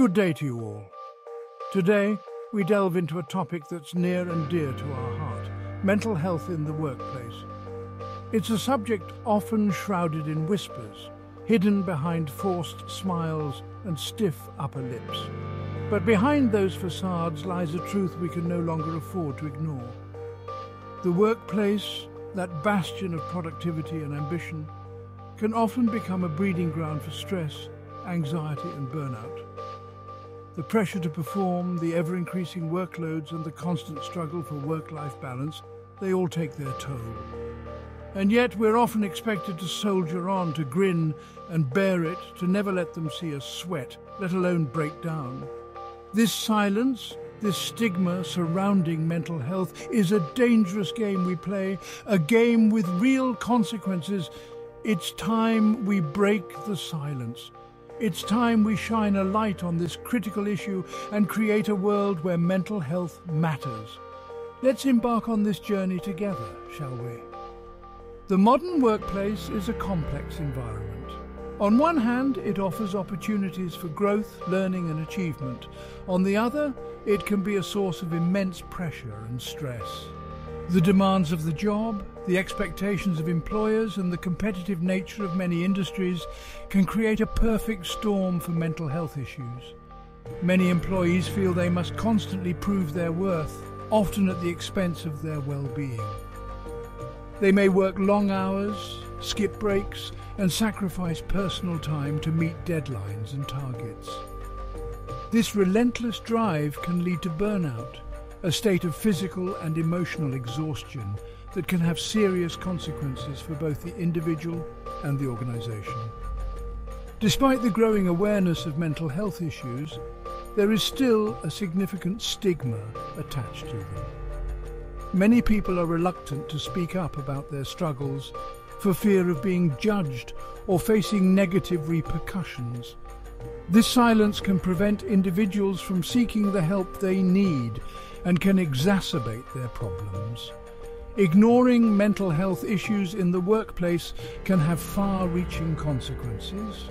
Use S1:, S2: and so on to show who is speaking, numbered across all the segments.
S1: Good day to you all. Today, we delve into a topic that's near and dear to our heart mental health in the workplace. It's a subject often shrouded in whispers, hidden behind forced smiles and stiff upper lips. But behind those facades lies a truth we can no longer afford to ignore. The workplace, that bastion of productivity and ambition, can often become a breeding ground for stress, anxiety and burnout. The pressure to perform, the ever-increasing workloads and the constant struggle for work-life balance, they all take their toll. And yet we're often expected to soldier on, to grin and bear it, to never let them see us sweat, let alone break down. This silence, this stigma surrounding mental health is a dangerous game we play, a game with real consequences. It's time we break the silence. It's time we shine a light on this critical issue and create a world where mental health matters. Let's embark on this journey together, shall we? The modern workplace is a complex environment. On one hand, it offers opportunities for growth, learning and achievement. On the other, it can be a source of immense pressure and stress. The demands of the job, the expectations of employers and the competitive nature of many industries can create a perfect storm for mental health issues. Many employees feel they must constantly prove their worth, often at the expense of their well-being. They may work long hours, skip breaks and sacrifice personal time to meet deadlines and targets. This relentless drive can lead to burnout, a state of physical and emotional exhaustion that can have serious consequences for both the individual and the organisation. Despite the growing awareness of mental health issues, there is still a significant stigma attached to them. Many people are reluctant to speak up about their struggles for fear of being judged or facing negative repercussions. This silence can prevent individuals from seeking the help they need and can exacerbate their problems. Ignoring mental health issues in the workplace can have far-reaching consequences.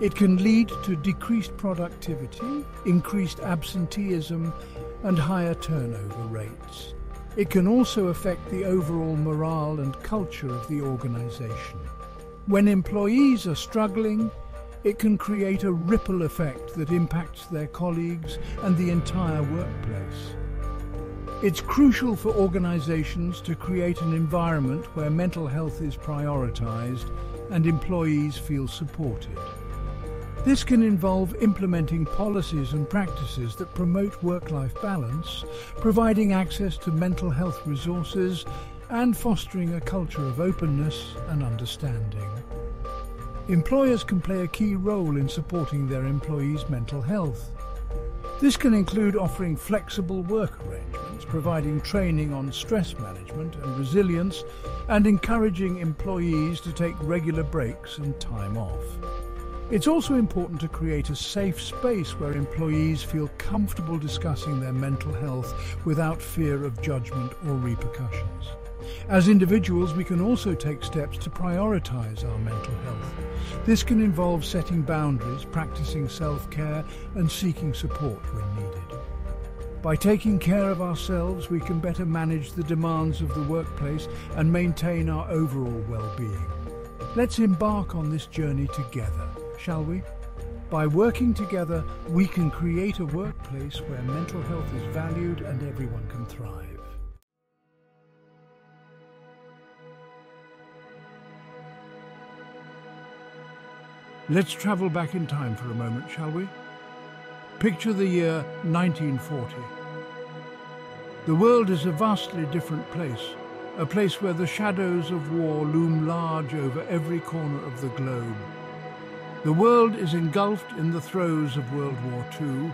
S1: It can lead to decreased productivity, increased absenteeism and higher turnover rates. It can also affect the overall morale and culture of the organisation. When employees are struggling, it can create a ripple effect that impacts their colleagues and the entire workplace. It's crucial for organisations to create an environment where mental health is prioritised and employees feel supported. This can involve implementing policies and practices that promote work-life balance, providing access to mental health resources, and fostering a culture of openness and understanding. Employers can play a key role in supporting their employees' mental health. This can include offering flexible work arrangements, providing training on stress management and resilience, and encouraging employees to take regular breaks and time off. It's also important to create a safe space where employees feel comfortable discussing their mental health without fear of judgment or repercussions. As individuals, we can also take steps to prioritise our mental health. This can involve setting boundaries, practicing self-care and seeking support when needed. By taking care of ourselves, we can better manage the demands of the workplace and maintain our overall well-being. Let's embark on this journey together shall we? By working together, we can create a workplace where mental health is valued and everyone can thrive. Let's travel back in time for a moment, shall we? Picture the year 1940. The world is a vastly different place, a place where the shadows of war loom large over every corner of the globe. The world is engulfed in the throes of World War II.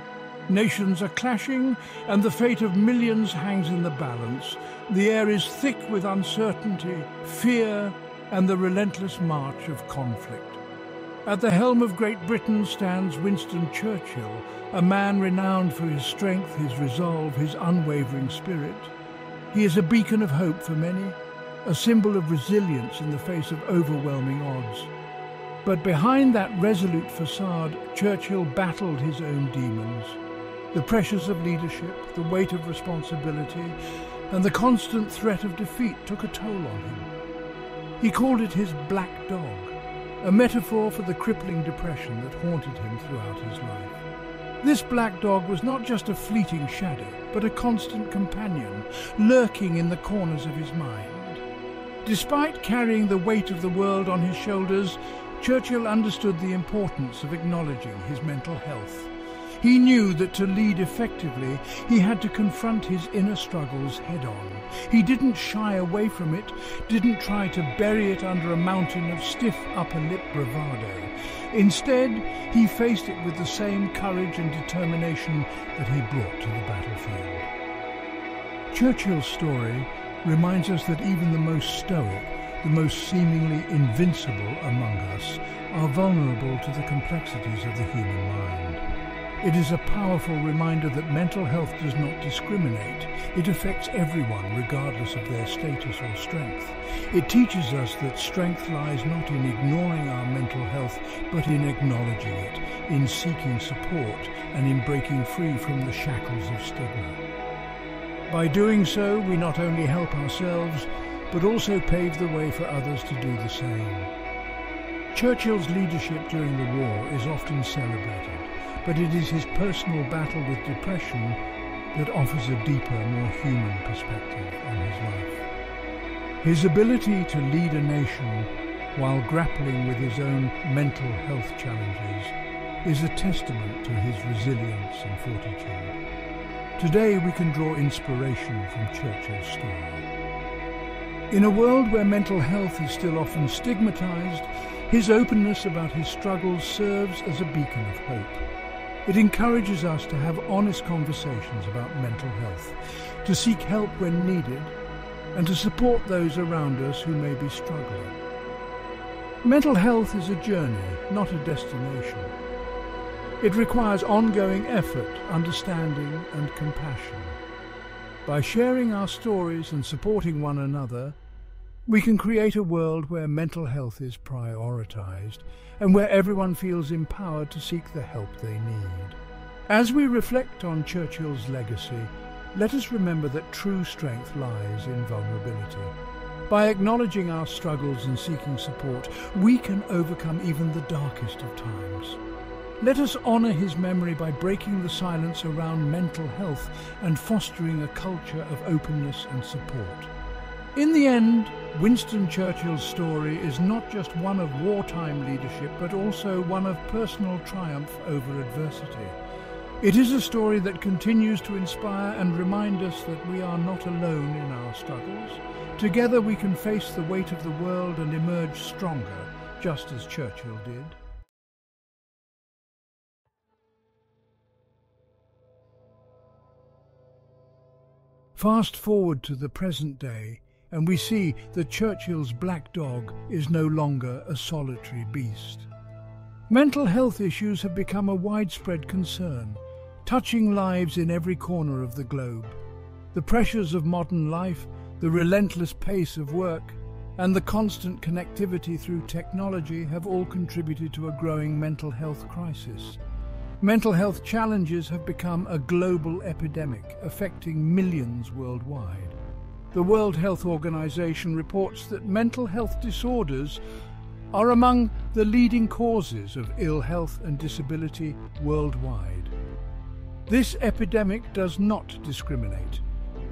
S1: Nations are clashing and the fate of millions hangs in the balance. The air is thick with uncertainty, fear and the relentless march of conflict. At the helm of Great Britain stands Winston Churchill, a man renowned for his strength, his resolve, his unwavering spirit. He is a beacon of hope for many, a symbol of resilience in the face of overwhelming odds. But behind that resolute facade, Churchill battled his own demons. The pressures of leadership, the weight of responsibility, and the constant threat of defeat took a toll on him. He called it his black dog, a metaphor for the crippling depression that haunted him throughout his life. This black dog was not just a fleeting shadow, but a constant companion, lurking in the corners of his mind. Despite carrying the weight of the world on his shoulders, Churchill understood the importance of acknowledging his mental health. He knew that to lead effectively, he had to confront his inner struggles head-on. He didn't shy away from it, didn't try to bury it under a mountain of stiff upper lip bravado. Instead, he faced it with the same courage and determination that he brought to the battlefield. Churchill's story reminds us that even the most stoic, the most seemingly invincible among us, are vulnerable to the complexities of the human mind. It is a powerful reminder that mental health does not discriminate. It affects everyone regardless of their status or strength. It teaches us that strength lies not in ignoring our mental health, but in acknowledging it, in seeking support, and in breaking free from the shackles of stigma. By doing so, we not only help ourselves, but also pave the way for others to do the same. Churchill's leadership during the war is often celebrated but it is his personal battle with depression that offers a deeper, more human perspective on his life. His ability to lead a nation while grappling with his own mental health challenges is a testament to his resilience and fortitude. Today we can draw inspiration from Churchill's story. In a world where mental health is still often stigmatized, his openness about his struggles serves as a beacon of hope. It encourages us to have honest conversations about mental health, to seek help when needed, and to support those around us who may be struggling. Mental health is a journey, not a destination. It requires ongoing effort, understanding and compassion. By sharing our stories and supporting one another, we can create a world where mental health is prioritized and where everyone feels empowered to seek the help they need. As we reflect on Churchill's legacy, let us remember that true strength lies in vulnerability. By acknowledging our struggles and seeking support, we can overcome even the darkest of times. Let us honour his memory by breaking the silence around mental health and fostering a culture of openness and support. In the end, Winston Churchill's story is not just one of wartime leadership, but also one of personal triumph over adversity. It is a story that continues to inspire and remind us that we are not alone in our struggles. Together we can face the weight of the world and emerge stronger, just as Churchill did. Fast forward to the present day, and we see that Churchill's black dog is no longer a solitary beast. Mental health issues have become a widespread concern, touching lives in every corner of the globe. The pressures of modern life, the relentless pace of work, and the constant connectivity through technology have all contributed to a growing mental health crisis. Mental health challenges have become a global epidemic, affecting millions worldwide. The World Health Organization reports that mental health disorders are among the leading causes of ill health and disability worldwide. This epidemic does not discriminate.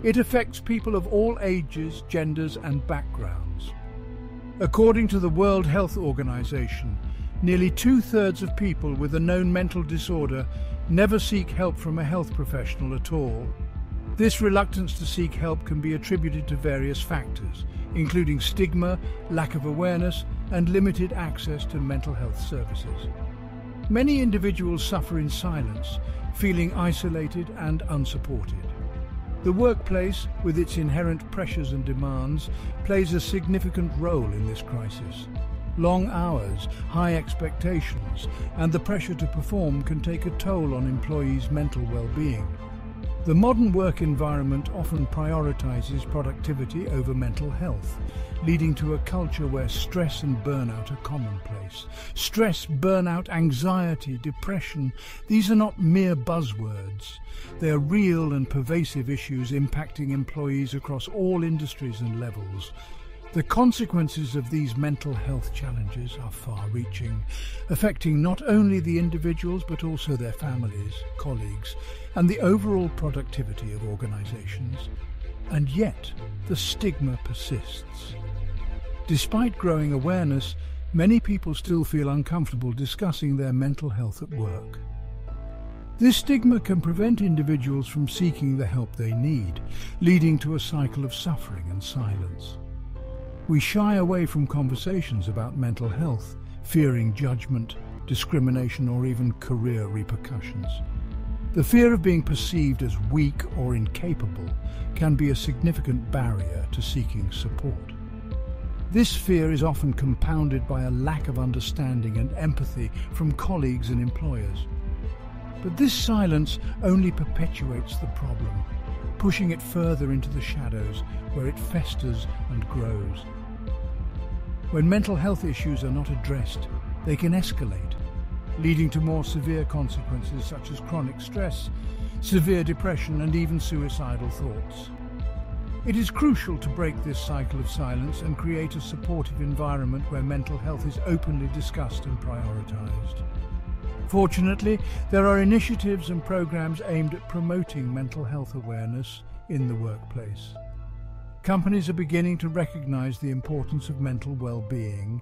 S1: It affects people of all ages, genders and backgrounds. According to the World Health Organization, nearly two-thirds of people with a known mental disorder never seek help from a health professional at all, this reluctance to seek help can be attributed to various factors, including stigma, lack of awareness, and limited access to mental health services. Many individuals suffer in silence, feeling isolated and unsupported. The workplace, with its inherent pressures and demands, plays a significant role in this crisis. Long hours, high expectations, and the pressure to perform can take a toll on employees' mental well-being. The modern work environment often prioritizes productivity over mental health, leading to a culture where stress and burnout are commonplace. Stress, burnout, anxiety, depression, these are not mere buzzwords. They are real and pervasive issues impacting employees across all industries and levels. The consequences of these mental health challenges are far-reaching, affecting not only the individuals but also their families, colleagues, and the overall productivity of organisations. And yet, the stigma persists. Despite growing awareness, many people still feel uncomfortable discussing their mental health at work. This stigma can prevent individuals from seeking the help they need, leading to a cycle of suffering and silence. We shy away from conversations about mental health, fearing judgment, discrimination or even career repercussions. The fear of being perceived as weak or incapable can be a significant barrier to seeking support. This fear is often compounded by a lack of understanding and empathy from colleagues and employers. But this silence only perpetuates the problem pushing it further into the shadows where it festers and grows. When mental health issues are not addressed, they can escalate, leading to more severe consequences such as chronic stress, severe depression and even suicidal thoughts. It is crucial to break this cycle of silence and create a supportive environment where mental health is openly discussed and prioritised. Fortunately, there are initiatives and programs aimed at promoting mental health awareness in the workplace. Companies are beginning to recognise the importance of mental well-being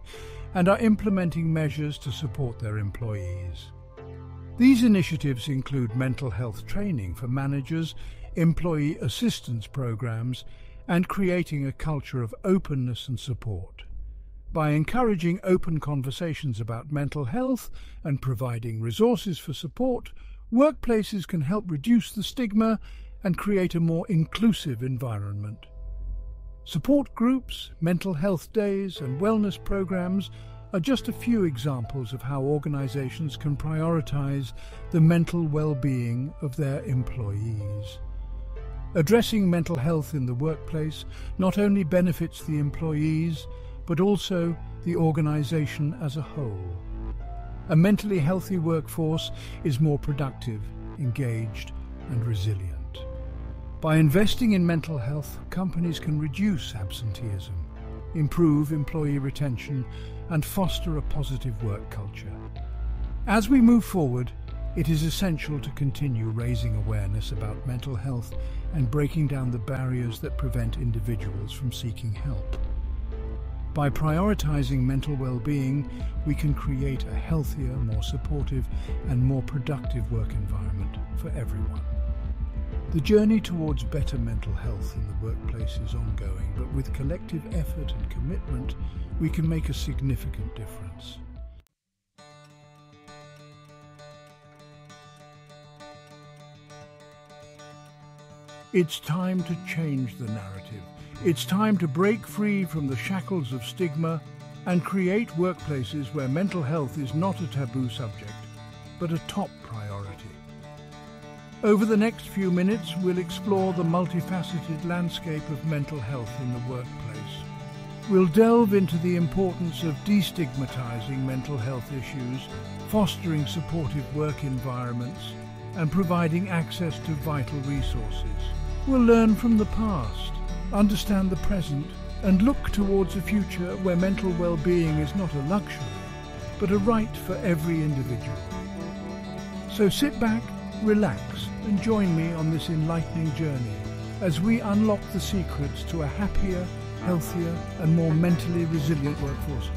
S1: and are implementing measures to support their employees. These initiatives include mental health training for managers, employee assistance programs and creating a culture of openness and support. By encouraging open conversations about mental health and providing resources for support, workplaces can help reduce the stigma and create a more inclusive environment. Support groups, mental health days and wellness programs are just a few examples of how organisations can prioritise the mental well-being of their employees. Addressing mental health in the workplace not only benefits the employees, but also the organisation as a whole. A mentally healthy workforce is more productive, engaged and resilient. By investing in mental health, companies can reduce absenteeism, improve employee retention and foster a positive work culture. As we move forward, it is essential to continue raising awareness about mental health and breaking down the barriers that prevent individuals from seeking help. By prioritizing mental well-being, we can create a healthier, more supportive and more productive work environment for everyone. The journey towards better mental health in the workplace is ongoing, but with collective effort and commitment, we can make a significant difference. It's time to change the narrative it's time to break free from the shackles of stigma and create workplaces where mental health is not a taboo subject, but a top. Over the next few minutes, we'll explore the multifaceted landscape of mental health in the workplace. We'll delve into the importance of destigmatizing mental health issues, fostering supportive work environments, and providing access to vital resources. We'll learn from the past understand the present, and look towards a future where mental well-being is not a luxury, but a right for every individual. So sit back, relax, and join me on this enlightening journey as we unlock the secrets to a happier, healthier, and more mentally resilient workforce.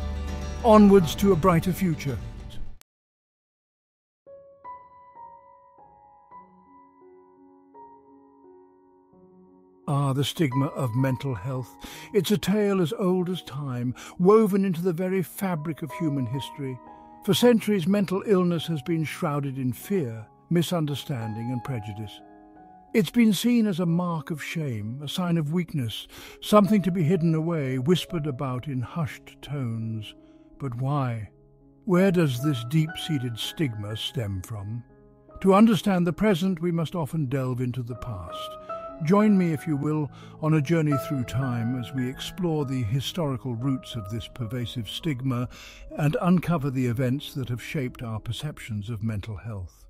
S1: Onwards to a brighter future. Ah, the stigma of mental health. It's a tale as old as time, woven into the very fabric of human history. For centuries, mental illness has been shrouded in fear, misunderstanding and prejudice. It's been seen as a mark of shame, a sign of weakness, something to be hidden away, whispered about in hushed tones. But why? Where does this deep-seated stigma stem from? To understand the present, we must often delve into the past. Join me, if you will, on a journey through time as we explore the historical roots of this pervasive stigma and uncover the events that have shaped our perceptions of mental health.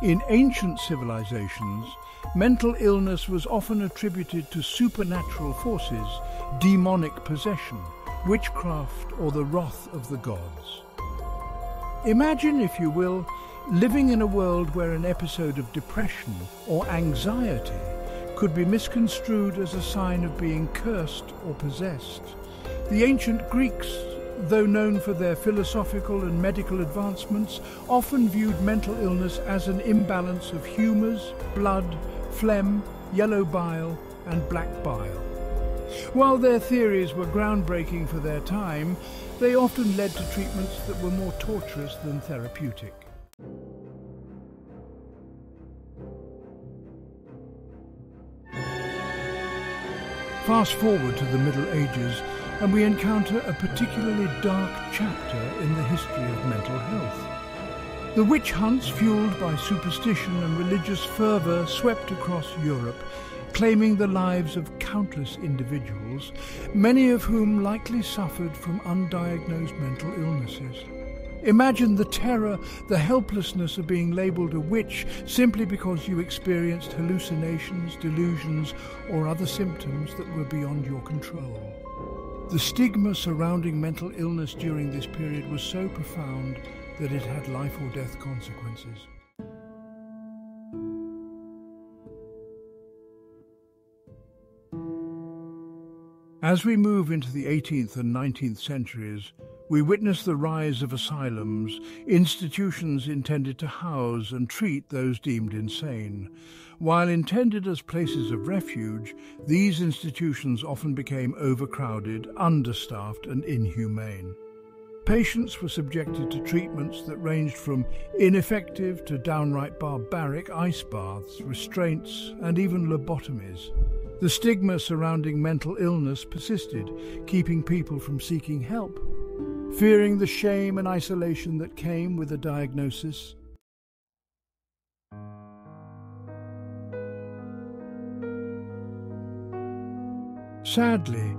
S1: In ancient civilizations, mental illness was often attributed to supernatural forces, demonic possession, witchcraft or the wrath of the gods. Imagine, if you will, living in a world where an episode of depression or anxiety could be misconstrued as a sign of being cursed or possessed. The ancient Greeks though known for their philosophical and medical advancements, often viewed mental illness as an imbalance of humours, blood, phlegm, yellow bile and black bile. While their theories were groundbreaking for their time, they often led to treatments that were more torturous than therapeutic. Fast forward to the Middle Ages, and we encounter a particularly dark chapter in the history of mental health. The witch hunts fueled by superstition and religious fervour swept across Europe, claiming the lives of countless individuals, many of whom likely suffered from undiagnosed mental illnesses. Imagine the terror, the helplessness of being labelled a witch simply because you experienced hallucinations, delusions or other symptoms that were beyond your control. The stigma surrounding mental illness during this period was so profound that it had life or death consequences. As we move into the 18th and 19th centuries, we witness the rise of asylums, institutions intended to house and treat those deemed insane. While intended as places of refuge, these institutions often became overcrowded, understaffed and inhumane. Patients were subjected to treatments that ranged from ineffective to downright barbaric ice baths, restraints and even lobotomies. The stigma surrounding mental illness persisted, keeping people from seeking help. Fearing the shame and isolation that came with the diagnosis, Sadly,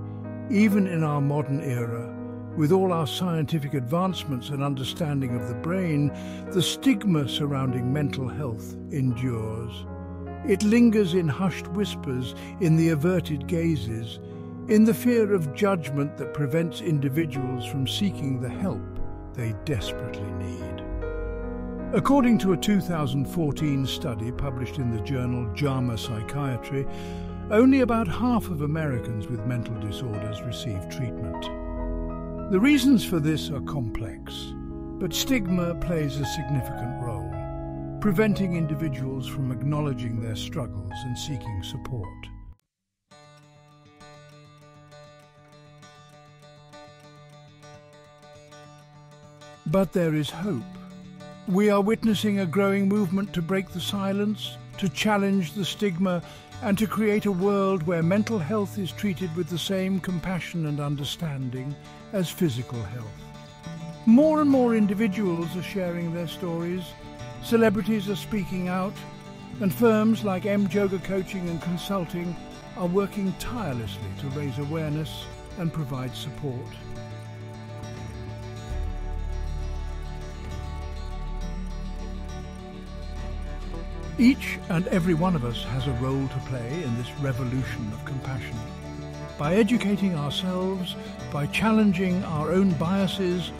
S1: even in our modern era, with all our scientific advancements and understanding of the brain, the stigma surrounding mental health endures. It lingers in hushed whispers, in the averted gazes, in the fear of judgment that prevents individuals from seeking the help they desperately need. According to a 2014 study published in the journal JAMA Psychiatry, only about half of Americans with mental disorders receive treatment. The reasons for this are complex, but stigma plays a significant role, preventing individuals from acknowledging their struggles and seeking support. But there is hope. We are witnessing a growing movement to break the silence, to challenge the stigma and to create a world where mental health is treated with the same compassion and understanding as physical health. More and more individuals are sharing their stories, celebrities are speaking out, and firms like M Jhoga Coaching and Consulting are working tirelessly to raise awareness and provide support. Each and every one of us has a role to play in this revolution of compassion. By educating ourselves, by challenging our own biases,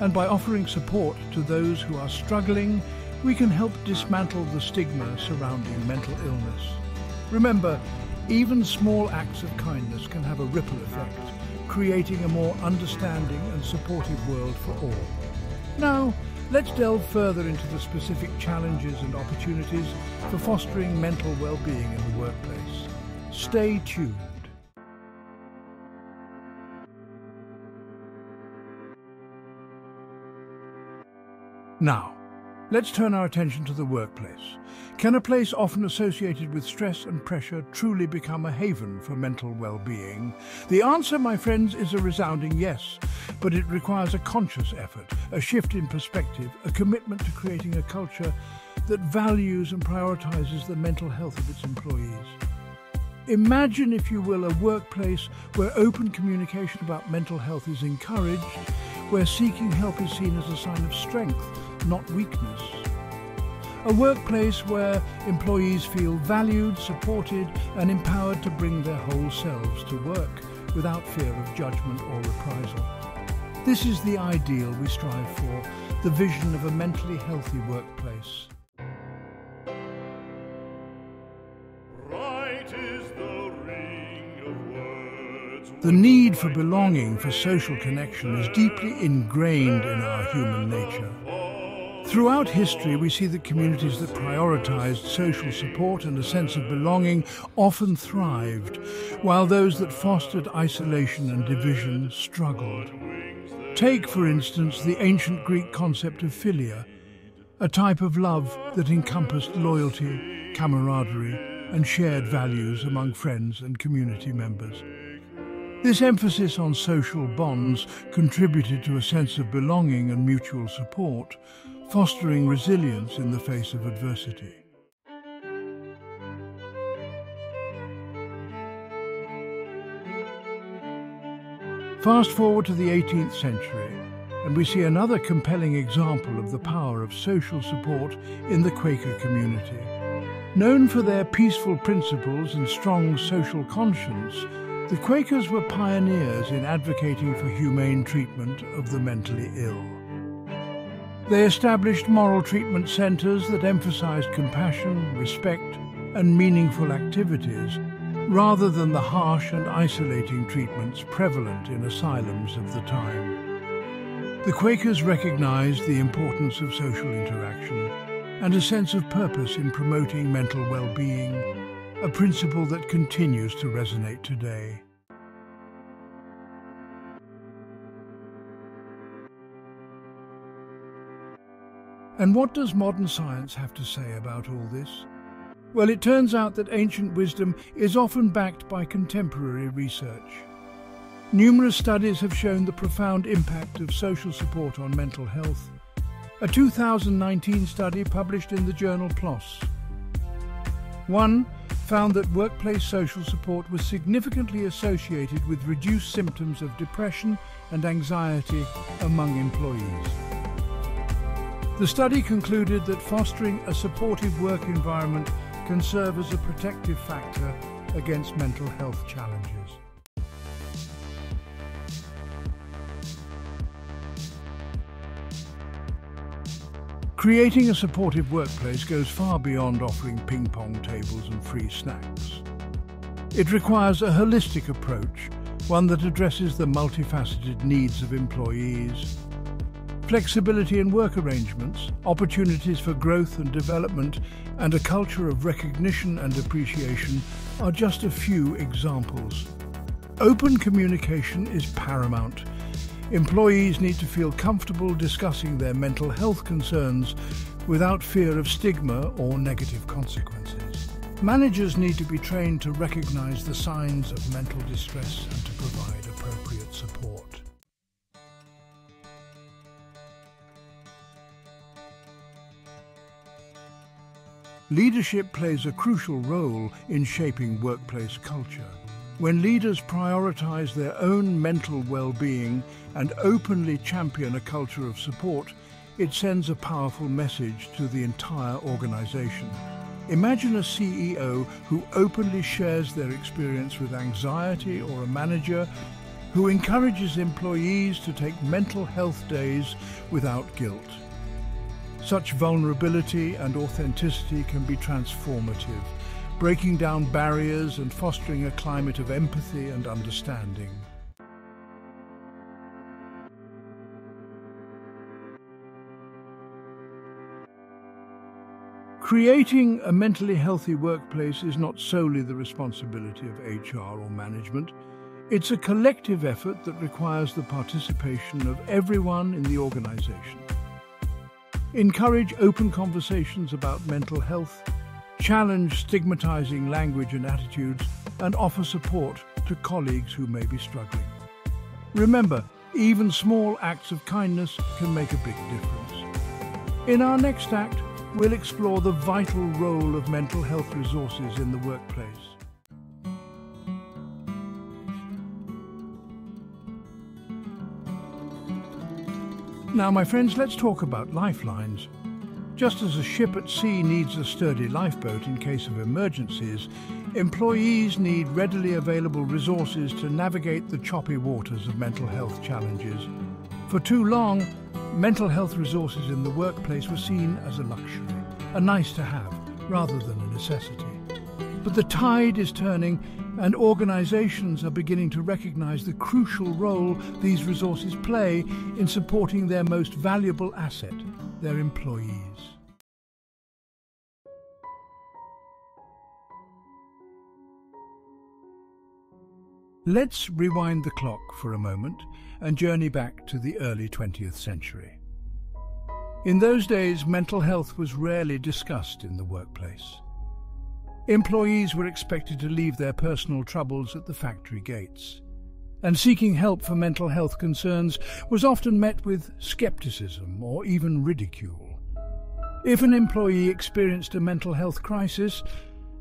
S1: and by offering support to those who are struggling, we can help dismantle the stigma surrounding mental illness. Remember, even small acts of kindness can have a ripple effect, creating a more understanding and supportive world for all. Now, Let's delve further into the specific challenges and opportunities for fostering mental well-being in the workplace. Stay tuned. Now, Let's turn our attention to the workplace. Can a place often associated with stress and pressure truly become a haven for mental well-being? The answer, my friends, is a resounding yes, but it requires a conscious effort, a shift in perspective, a commitment to creating a culture that values and prioritizes the mental health of its employees. Imagine, if you will, a workplace where open communication about mental health is encouraged, where seeking help is seen as a sign of strength, not weakness. A workplace where employees feel valued, supported and empowered to bring their whole selves to work without fear of judgment or reprisal. This is the ideal we strive for, the vision of a mentally healthy workplace. The need for belonging, for social connection, is deeply ingrained in our human nature. Throughout history, we see that communities that prioritized social support and a sense of belonging often thrived, while those that fostered isolation and division struggled. Take, for instance, the ancient Greek concept of philia, a type of love that encompassed loyalty, camaraderie, and shared values among friends and community members. This emphasis on social bonds contributed to a sense of belonging and mutual support, fostering resilience in the face of adversity. Fast forward to the 18th century, and we see another compelling example of the power of social support in the Quaker community. Known for their peaceful principles and strong social conscience, the Quakers were pioneers in advocating for humane treatment of the mentally ill. They established moral treatment centres that emphasised compassion, respect and meaningful activities, rather than the harsh and isolating treatments prevalent in asylums of the time. The Quakers recognised the importance of social interaction and a sense of purpose in promoting mental well-being a principle that continues to resonate today. And what does modern science have to say about all this? Well, it turns out that ancient wisdom is often backed by contemporary research. Numerous studies have shown the profound impact of social support on mental health. A 2019 study published in the journal PLOS. One found that workplace social support was significantly associated with reduced symptoms of depression and anxiety among employees. The study concluded that fostering a supportive work environment can serve as a protective factor against mental health challenges. Creating a supportive workplace goes far beyond offering ping-pong tables and free snacks. It requires a holistic approach, one that addresses the multifaceted needs of employees. Flexibility in work arrangements, opportunities for growth and development, and a culture of recognition and appreciation are just a few examples. Open communication is paramount Employees need to feel comfortable discussing their mental health concerns without fear of stigma or negative consequences. Managers need to be trained to recognize the signs of mental distress and to provide Leadership plays a crucial role in shaping workplace culture. When leaders prioritize their own mental well-being and openly champion a culture of support, it sends a powerful message to the entire organization. Imagine a CEO who openly shares their experience with anxiety or a manager who encourages employees to take mental health days without guilt. Such vulnerability and authenticity can be transformative breaking down barriers and fostering a climate of empathy and understanding. Creating a mentally healthy workplace is not solely the responsibility of HR or management. It's a collective effort that requires the participation of everyone in the organization. Encourage open conversations about mental health, challenge stigmatizing language and attitudes, and offer support to colleagues who may be struggling. Remember, even small acts of kindness can make a big difference. In our next act, we'll explore the vital role of mental health resources in the workplace. Now, my friends, let's talk about lifelines. Just as a ship at sea needs a sturdy lifeboat in case of emergencies, employees need readily available resources to navigate the choppy waters of mental health challenges. For too long, mental health resources in the workplace were seen as a luxury, a nice to have, rather than a necessity. But the tide is turning and organisations are beginning to recognise the crucial role these resources play in supporting their most valuable asset, their employees. Let's rewind the clock for a moment and journey back to the early 20th century. In those days, mental health was rarely discussed in the workplace. Employees were expected to leave their personal troubles at the factory gates, and seeking help for mental health concerns was often met with skepticism or even ridicule. If an employee experienced a mental health crisis,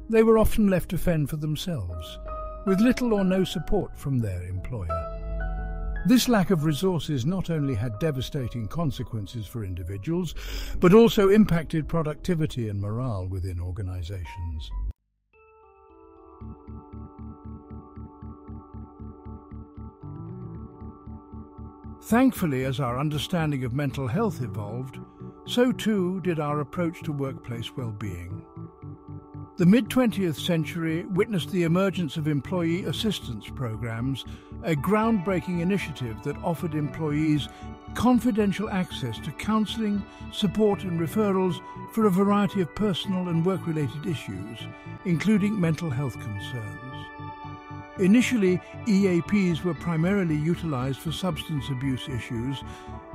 S1: they were often left to fend for themselves, with little or no support from their employer. This lack of resources not only had devastating consequences for individuals, but also impacted productivity and morale within organizations. Thankfully, as our understanding of mental health evolved, so too did our approach to workplace well-being. The mid-20th century witnessed the emergence of employee assistance programs, a groundbreaking initiative that offered employees confidential access to counselling, support and referrals for a variety of personal and work-related issues, including mental health concerns. Initially, EAPs were primarily utilised for substance abuse issues,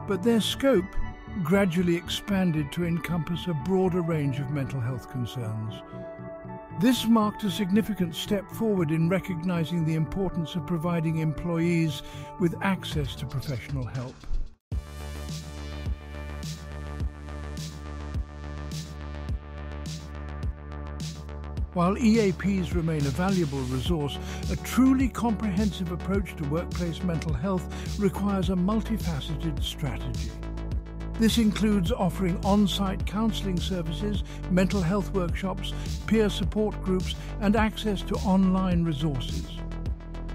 S1: but their scope gradually expanded to encompass a broader range of mental health concerns. This marked a significant step forward in recognising the importance of providing employees with access to professional help. While EAPs remain a valuable resource, a truly comprehensive approach to workplace mental health requires a multifaceted strategy. This includes offering on-site counselling services, mental health workshops, peer support groups and access to online resources.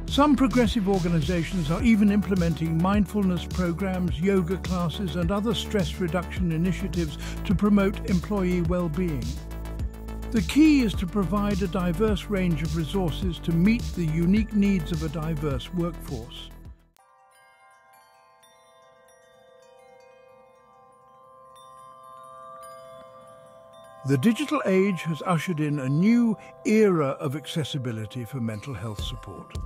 S1: Some progressive organisations are even implementing mindfulness programs, yoga classes and other stress reduction initiatives to promote employee well-being. The key is to provide a diverse range of resources to meet the unique needs of a diverse workforce. The digital age has ushered in a new era of accessibility for mental health support.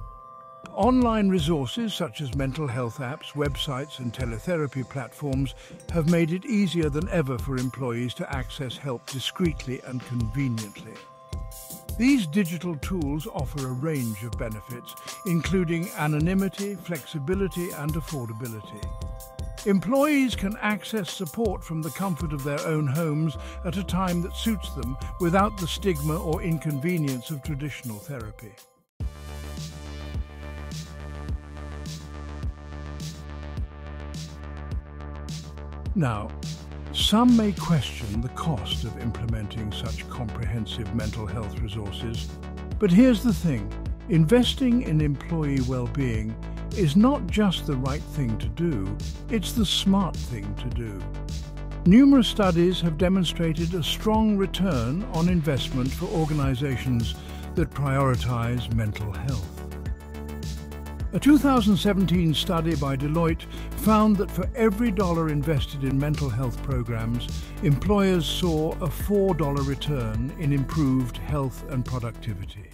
S1: Online resources such as mental health apps, websites and teletherapy platforms have made it easier than ever for employees to access help discreetly and conveniently. These digital tools offer a range of benefits, including anonymity, flexibility and affordability. Employees can access support from the comfort of their own homes at a time that suits them without the stigma or inconvenience of traditional therapy. Now, some may question the cost of implementing such comprehensive mental health resources, but here's the thing, investing in employee well-being is not just the right thing to do, it's the smart thing to do. Numerous studies have demonstrated a strong return on investment for organisations that prioritise mental health. A 2017 study by Deloitte found that for every dollar invested in mental health programs, employers saw a $4 return in improved health and productivity.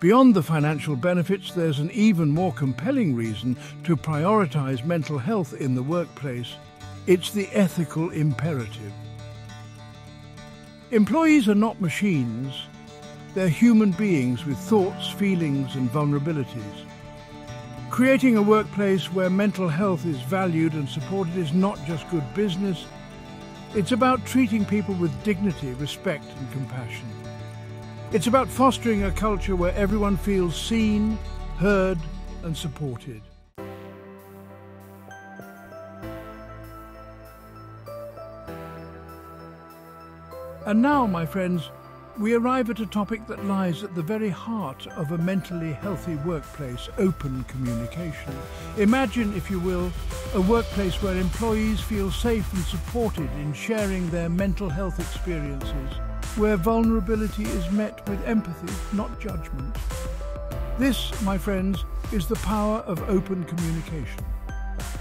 S1: Beyond the financial benefits, there's an even more compelling reason to prioritize mental health in the workplace. It's the ethical imperative. Employees are not machines. They're human beings with thoughts, feelings and vulnerabilities. Creating a workplace where mental health is valued and supported is not just good business, it's about treating people with dignity, respect and compassion. It's about fostering a culture where everyone feels seen, heard and supported. And now, my friends, we arrive at a topic that lies at the very heart of a mentally healthy workplace, open communication. Imagine, if you will, a workplace where employees feel safe and supported in sharing their mental health experiences, where vulnerability is met with empathy, not judgment. This, my friends, is the power of open communication.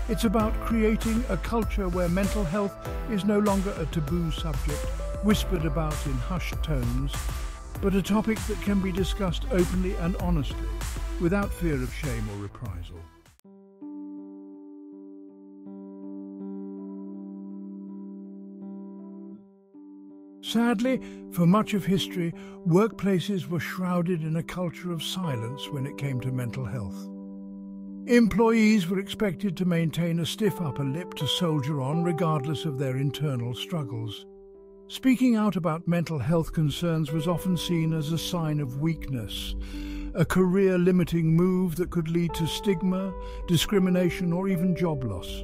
S1: It's about creating a culture where mental health is no longer a taboo subject, whispered about in hushed tones, but a topic that can be discussed openly and honestly, without fear of shame or reprisal. Sadly, for much of history, workplaces were shrouded in a culture of silence when it came to mental health. Employees were expected to maintain a stiff upper lip to soldier on regardless of their internal struggles. Speaking out about mental health concerns was often seen as a sign of weakness, a career-limiting move that could lead to stigma, discrimination or even job loss.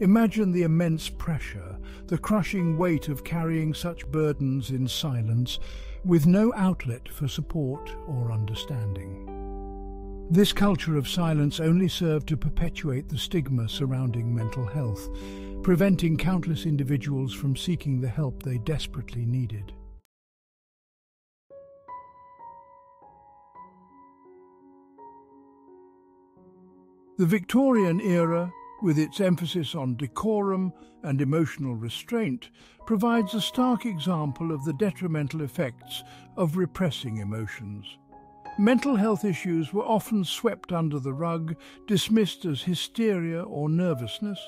S1: Imagine the immense pressure, the crushing weight of carrying such burdens in silence, with no outlet for support or understanding. This culture of silence only served to perpetuate the stigma surrounding mental health, preventing countless individuals from seeking the help they desperately needed. The Victorian era, with its emphasis on decorum and emotional restraint, provides a stark example of the detrimental effects of repressing emotions. Mental health issues were often swept under the rug, dismissed as hysteria or nervousness,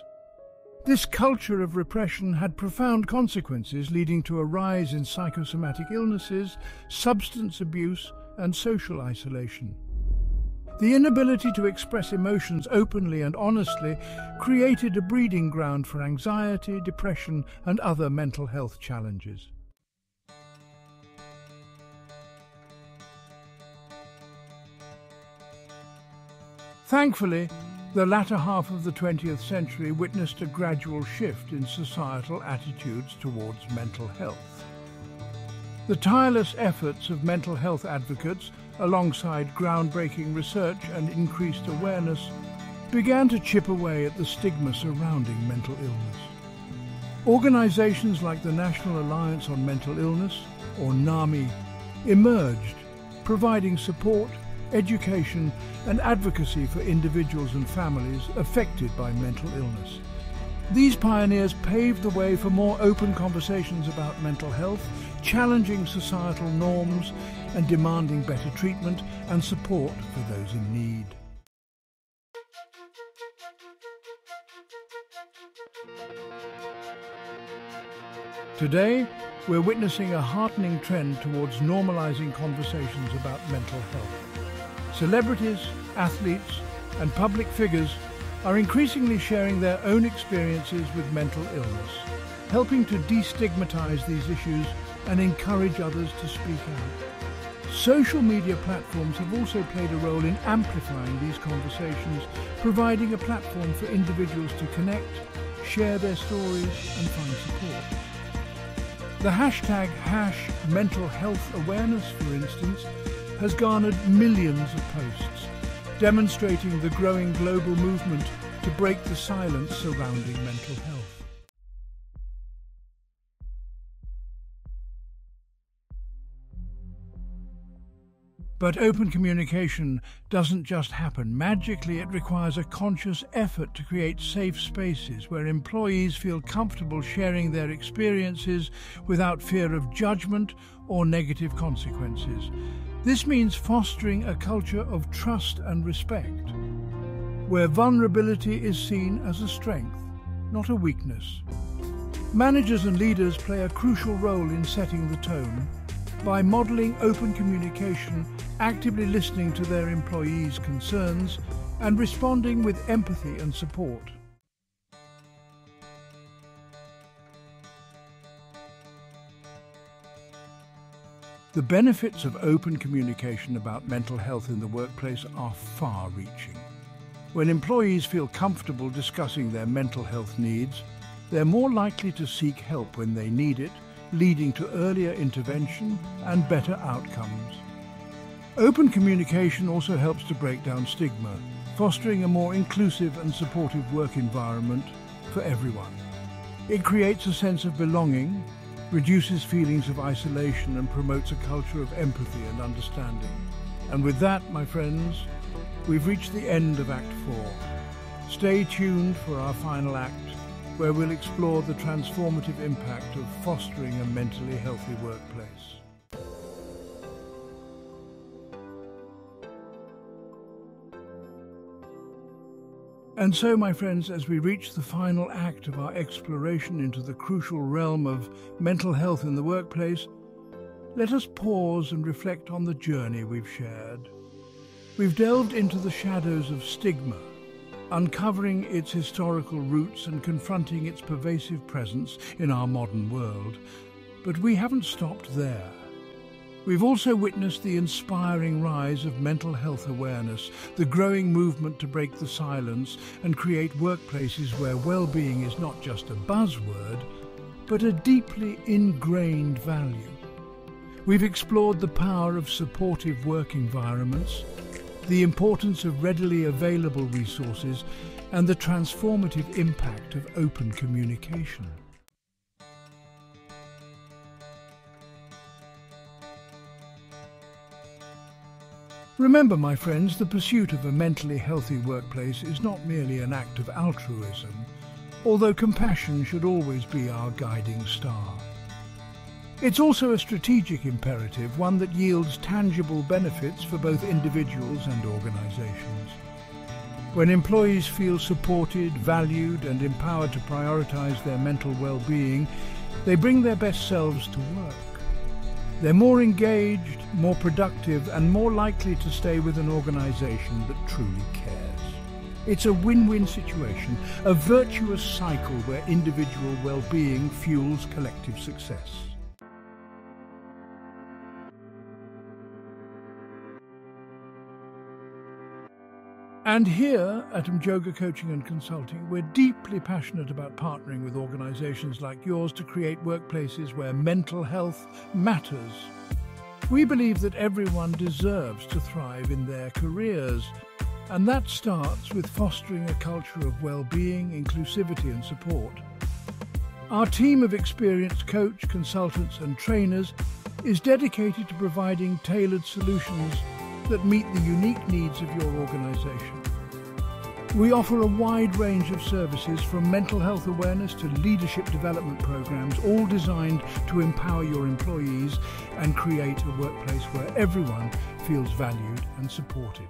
S1: this culture of repression had profound consequences, leading to a rise in psychosomatic illnesses, substance abuse and social isolation. The inability to express emotions openly and honestly created a breeding ground for anxiety, depression and other mental health challenges. Thankfully, the latter half of the 20th century witnessed a gradual shift in societal attitudes towards mental health. The tireless efforts of mental health advocates, alongside groundbreaking research and increased awareness, began to chip away at the stigma surrounding mental illness. Organisations like the National Alliance on Mental Illness, or NAMI, emerged, providing support, education and advocacy for individuals and families affected by mental illness. These pioneers paved the way for more open conversations about mental health, challenging societal norms and demanding better treatment and support for those in need. Today, we're witnessing a heartening trend towards normalising conversations about mental health. Celebrities, athletes and public figures are increasingly sharing their own experiences with mental illness, helping to destigmatize these issues and encourage others to speak out. Social media platforms have also played a role in amplifying these conversations, providing a platform for individuals to connect, share their stories and find support. The hashtag hash mental health awareness, for instance, has garnered millions of posts, demonstrating the growing global movement to break the silence surrounding mental health. But open communication doesn't just happen. Magically, it requires a conscious effort to create safe spaces where employees feel comfortable sharing their experiences without fear of judgment or negative consequences. This means fostering a culture of trust and respect, where vulnerability is seen as a strength, not a weakness. Managers and leaders play a crucial role in setting the tone by modelling open communication, actively listening to their employees' concerns and responding with empathy and support. The benefits of open communication about mental health in the workplace are far-reaching. When employees feel comfortable discussing their mental health needs, they're more likely to seek help when they need it, leading to earlier intervention and better outcomes. Open communication also helps to break down stigma, fostering a more inclusive and supportive work environment for everyone. It creates a sense of belonging reduces feelings of isolation and promotes a culture of empathy and understanding. And with that, my friends, we've reached the end of Act 4. Stay tuned for our final act, where we'll explore the transformative impact of fostering a mentally healthy workplace. And so, my friends, as we reach the final act of our exploration into the crucial realm of mental health in the workplace, let us pause and reflect on the journey we've shared. We've delved into the shadows of stigma, uncovering its historical roots and confronting its pervasive presence in our modern world. But we haven't stopped there. We've also witnessed the inspiring rise of mental health awareness, the growing movement to break the silence and create workplaces where well-being is not just a buzzword, but a deeply ingrained value. We've explored the power of supportive work environments, the importance of readily available resources and the transformative impact of open communication. Remember, my friends, the pursuit of a mentally healthy workplace is not merely an act of altruism, although compassion should always be our guiding star. It's also a strategic imperative, one that yields tangible benefits for both individuals and organisations. When employees feel supported, valued and empowered to prioritise their mental well-being, they bring their best selves to work. They're more engaged, more productive and more likely to stay with an organisation that truly cares. It's a win-win situation, a virtuous cycle where individual well-being fuels collective success. And here at M Jhoga Coaching and Consulting, we're deeply passionate about partnering with organisations like yours to create workplaces where mental health matters. We believe that everyone deserves to thrive in their careers, and that starts with fostering a culture of well-being, inclusivity and support. Our team of experienced coach, consultants and trainers is dedicated to providing tailored solutions that meet the unique needs of your organisation. We offer a wide range of services from mental health awareness to leadership development programs, all designed to empower your employees and create a workplace where everyone feels valued and supported.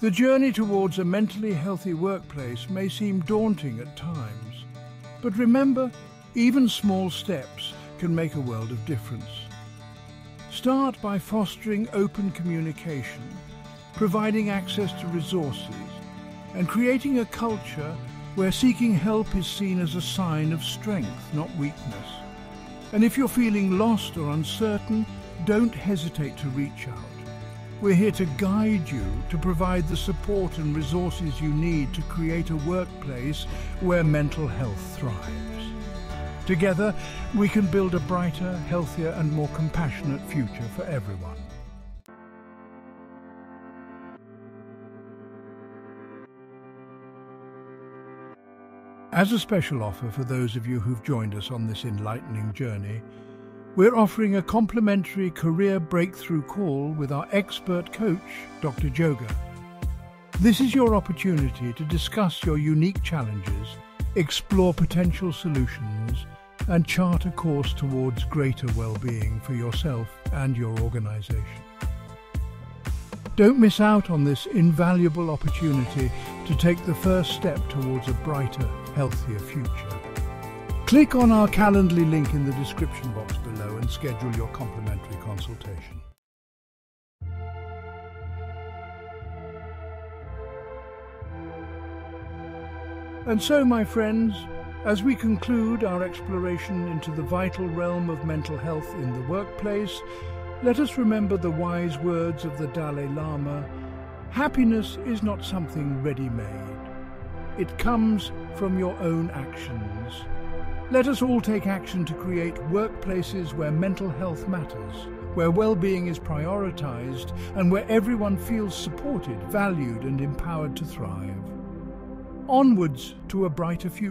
S1: The journey towards a mentally healthy workplace may seem daunting at times, but remember even small steps can make a world of difference. Start by fostering open communication, providing access to resources, and creating a culture where seeking help is seen as a sign of strength, not weakness. And if you're feeling lost or uncertain, don't hesitate to reach out. We're here to guide you, to provide the support and resources you need to create a workplace where mental health thrives. Together, we can build a brighter, healthier and more compassionate future for everyone. As a special offer for those of you who've joined us on this enlightening journey, we're offering a complimentary career breakthrough call with our expert coach, Dr. Jhoga. This is your opportunity to discuss your unique challenges explore potential solutions, and chart a course towards greater well-being for yourself and your organisation. Don't miss out on this invaluable opportunity to take the first step towards a brighter, healthier future. Click on our Calendly link in the description box below and schedule your complimentary consultation. And so, my friends, as we conclude our exploration into the vital realm of mental health in the workplace, let us remember the wise words of the Dalai Lama, happiness is not something ready-made. It comes from your own actions. Let us all take action to create workplaces where mental health matters, where well-being is prioritized, and where everyone feels supported, valued and empowered to thrive. Onwards to a brighter future.